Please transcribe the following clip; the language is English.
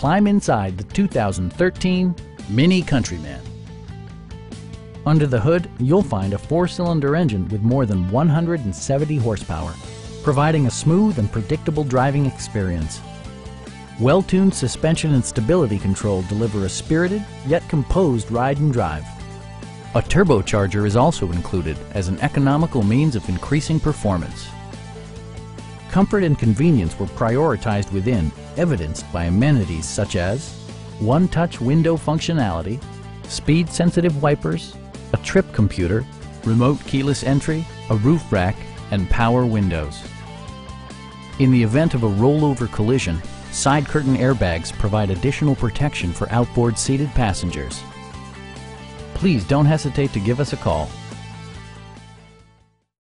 climb inside the 2013 Mini Countryman. Under the hood, you'll find a four-cylinder engine with more than 170 horsepower, providing a smooth and predictable driving experience. Well-tuned suspension and stability control deliver a spirited yet composed ride and drive. A turbocharger is also included as an economical means of increasing performance. Comfort and convenience were prioritized within, evidenced by amenities such as one-touch window functionality, speed-sensitive wipers, a trip computer, remote keyless entry, a roof rack, and power windows. In the event of a rollover collision, side curtain airbags provide additional protection for outboard seated passengers. Please don't hesitate to give us a call